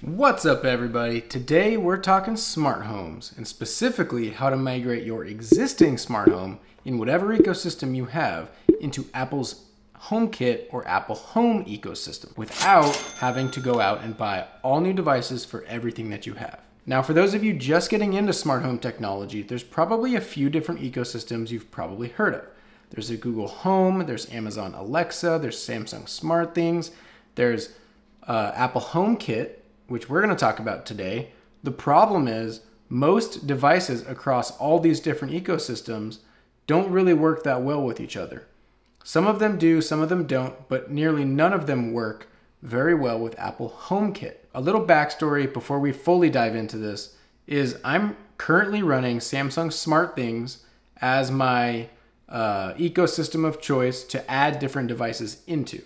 What's up, everybody? Today we're talking smart homes and specifically how to migrate your existing smart home in whatever ecosystem you have into Apple's HomeKit or Apple Home ecosystem without having to go out and buy all new devices for everything that you have. Now, for those of you just getting into smart home technology, there's probably a few different ecosystems you've probably heard of. There's a Google Home, there's Amazon Alexa, there's Samsung SmartThings, there's uh, Apple HomeKit, which we're going to talk about today. The problem is most devices across all these different ecosystems don't really work that well with each other. Some of them do, some of them don't, but nearly none of them work very well with Apple HomeKit. A little backstory before we fully dive into this is I'm currently running Samsung SmartThings as my uh, ecosystem of choice to add different devices into.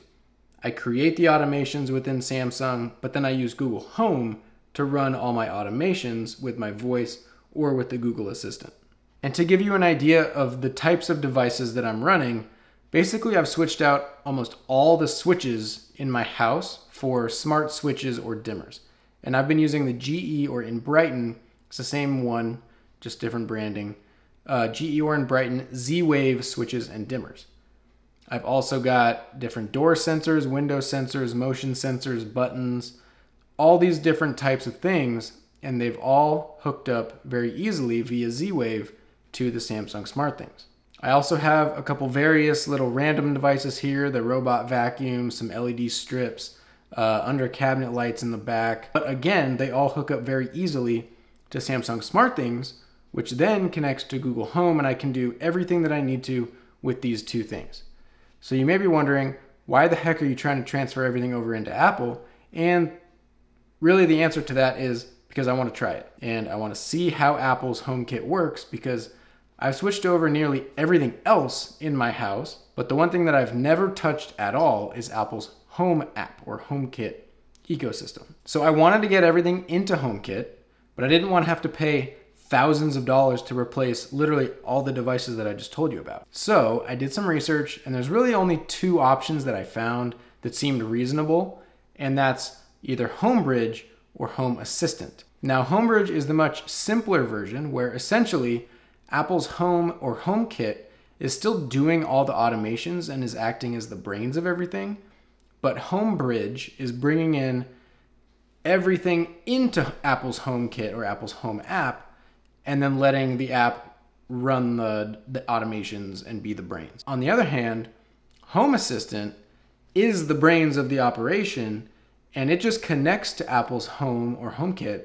I create the automations within Samsung, but then I use Google Home to run all my automations with my voice or with the Google Assistant. And to give you an idea of the types of devices that I'm running, basically I've switched out almost all the switches in my house for smart switches or dimmers. And I've been using the GE or Enbrighten, it's the same one, just different branding, uh, GE or Enbrighten Z-Wave switches and dimmers. I've also got different door sensors, window sensors, motion sensors, buttons, all these different types of things, and they've all hooked up very easily via Z-Wave to the Samsung SmartThings. I also have a couple various little random devices here, the robot vacuum, some LED strips, uh, under cabinet lights in the back. But again, they all hook up very easily to Samsung SmartThings, which then connects to Google Home, and I can do everything that I need to with these two things. So you may be wondering, why the heck are you trying to transfer everything over into Apple? And really the answer to that is because I want to try it. And I want to see how Apple's HomeKit works because I've switched over nearly everything else in my house, but the one thing that I've never touched at all is Apple's Home app or HomeKit ecosystem. So I wanted to get everything into HomeKit, but I didn't want to have to pay thousands of dollars to replace literally all the devices that I just told you about. So I did some research, and there's really only two options that I found that seemed reasonable, and that's either Homebridge or Home Assistant. Now, Homebridge is the much simpler version where essentially Apple's Home or HomeKit is still doing all the automations and is acting as the brains of everything, but Homebridge is bringing in everything into Apple's HomeKit or Apple's Home app and then letting the app run the, the automations and be the brains. On the other hand, Home Assistant is the brains of the operation and it just connects to Apple's Home or HomeKit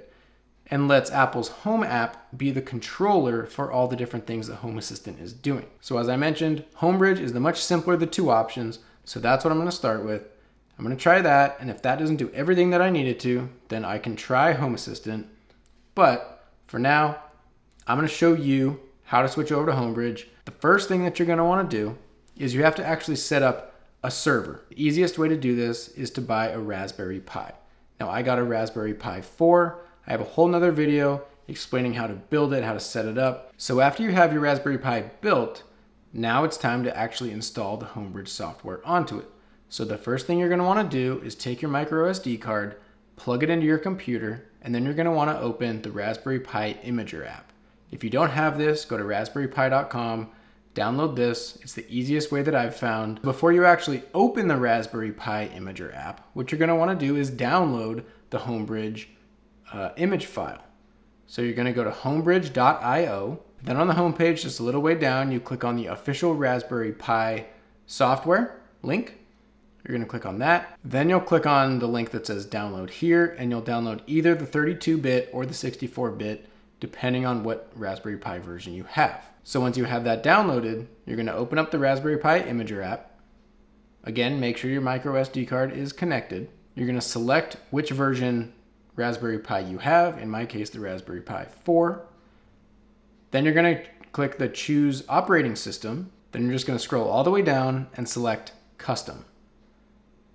and lets Apple's Home app be the controller for all the different things that Home Assistant is doing. So as I mentioned, Homebridge is the much simpler of the two options, so that's what I'm gonna start with. I'm gonna try that, and if that doesn't do everything that I need it to, then I can try Home Assistant. But for now, I'm going to show you how to switch over to Homebridge. The first thing that you're going to want to do is you have to actually set up a server. The easiest way to do this is to buy a Raspberry Pi. Now I got a Raspberry Pi 4. I have a whole nother video explaining how to build it, how to set it up. So after you have your Raspberry Pi built, now it's time to actually install the Homebridge software onto it. So the first thing you're going to want to do is take your micro SD card, plug it into your computer, and then you're going to want to open the Raspberry Pi Imager app. If you don't have this, go to raspberrypi.com, download this. It's the easiest way that I've found. Before you actually open the Raspberry Pi Imager app, what you're gonna wanna do is download the Homebridge uh, image file. So you're gonna go to homebridge.io. Then on the homepage, just a little way down, you click on the official Raspberry Pi software link. You're gonna click on that. Then you'll click on the link that says download here and you'll download either the 32-bit or the 64-bit depending on what Raspberry Pi version you have. So once you have that downloaded, you're going to open up the Raspberry Pi Imager app. Again, make sure your micro SD card is connected. You're going to select which version Raspberry Pi you have, in my case, the Raspberry Pi 4. Then you're going to click the Choose Operating System. Then you're just going to scroll all the way down and select Custom.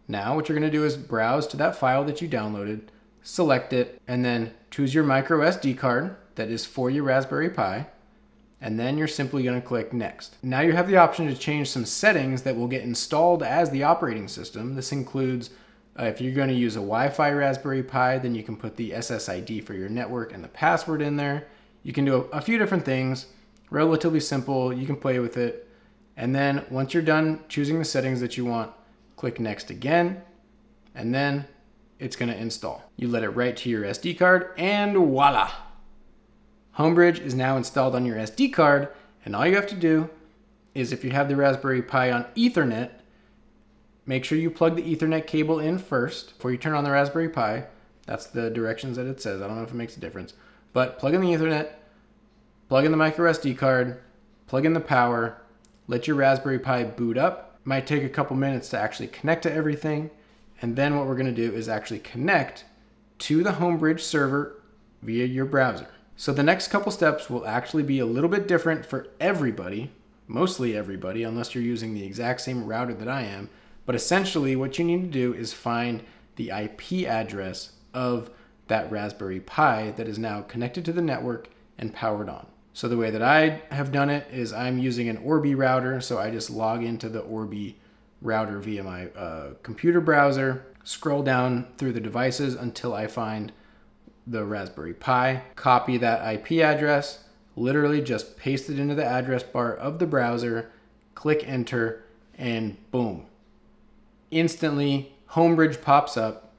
Now what you're going to do is browse to that file that you downloaded, select it, and then choose your micro SD card that is for your Raspberry Pi, and then you're simply going to click Next. Now you have the option to change some settings that will get installed as the operating system. This includes Uh, if you're going to use a Wi-Fi Raspberry Pi, then you can put the SSID for your network and the password in there. You can do a, a few different things, relatively simple. You can play with it. And then once you're done choosing the settings that you want, click next again, and then it's gonna install. You let it write to your SD card and voila. Homebridge is now installed on your SD card and all you have to do is if you have the Raspberry Pi on Ethernet, make sure you plug the Ethernet cable in first before you turn on the Raspberry Pi. That's the directions that it says. I don't know if it makes a difference. But plug in the Ethernet, plug in the micro SD card, plug in the power, let your Raspberry Pi boot up. It might take a couple minutes to actually connect to everything. And then what we're gonna do is actually connect to the Homebridge server via your browser. So the next couple steps will actually be a little bit different for everybody, mostly everybody, unless you're using the exact same router that I am. But essentially what you need to do is find the IP address of that Raspberry Pi that is now connected to the network and powered on. So the way that I have done it is I'm using an Orbi router. So I just log into the Orbi router via my uh, computer browser, scroll down through the devices until I find the Raspberry Pi, copy that IP address, literally just paste it into the address bar of the browser, click enter, and boom. Instantly, Homebridge pops up,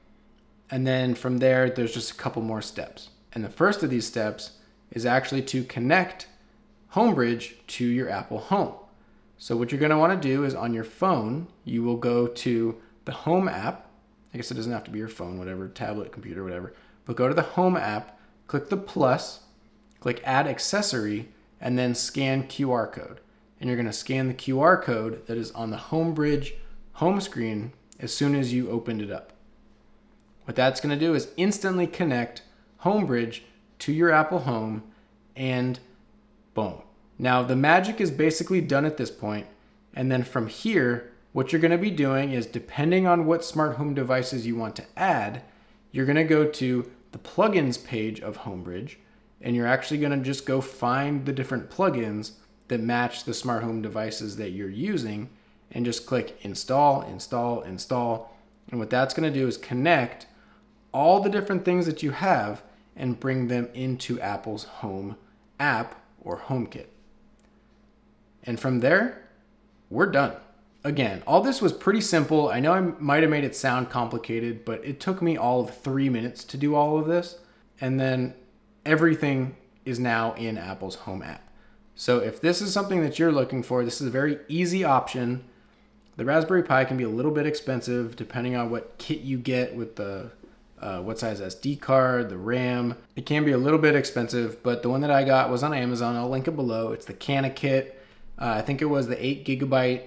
and then from there, there's just a couple more steps. And the first of these steps is actually to connect Homebridge to your Apple Home. So what you're going to want to do is on your phone, you will go to the Home app. I guess it doesn't have to be your phone, whatever, tablet, computer, whatever. But go to the Home app, click the plus, click Add Accessory, and then scan QR code. And you're going to scan the QR code that is on the Homebridge home screen as soon as you opened it up. What that's going to do is instantly connect Homebridge to your Apple Home and boom. Now the magic is basically done at this point, and then from here, what you're going to be doing is depending on what smart home devices you want to add, you're going to go to the plugins page of Homebridge, and you're actually going to just go find the different plugins that match the smart home devices that you're using, and just click install, install, install. And what that's going to do is connect all the different things that you have and bring them into Apple's Home app or HomeKit. And from there, we're done. Again, all this was pretty simple. I know I might have made it sound complicated, but it took me all of three minutes to do all of this. And then everything is now in Apple's Home app. So if this is something that you're looking for, this is a very easy option. The Raspberry Pi can be a little bit expensive depending on what kit you get with the uh, what size SD card, the RAM. It can be a little bit expensive, but the one that I got was on Amazon. I'll link it below. It's the CanaKit. Uh, I think it was the 8 gigabyte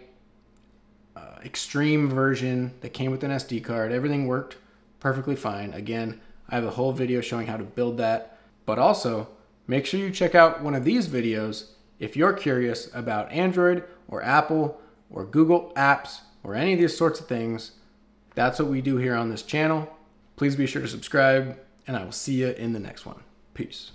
extreme version that came with an SD card. Everything worked perfectly fine. Again, I have a whole video showing how to build that. But also, make sure you check out one of these videos if you're curious about Android or Apple or Google apps or any of these sorts of things. That's what we do here on this channel. Please be sure to subscribe, and I will see you in the next one. Peace.